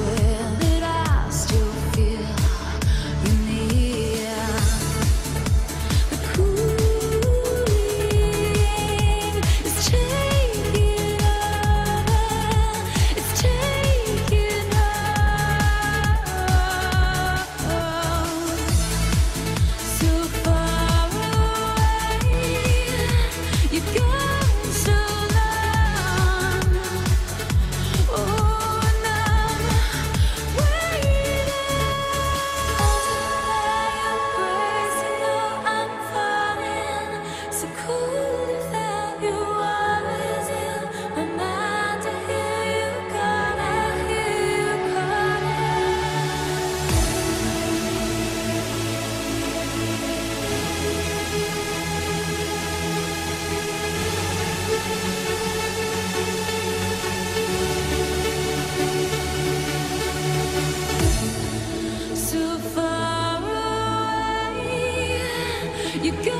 swear. You go.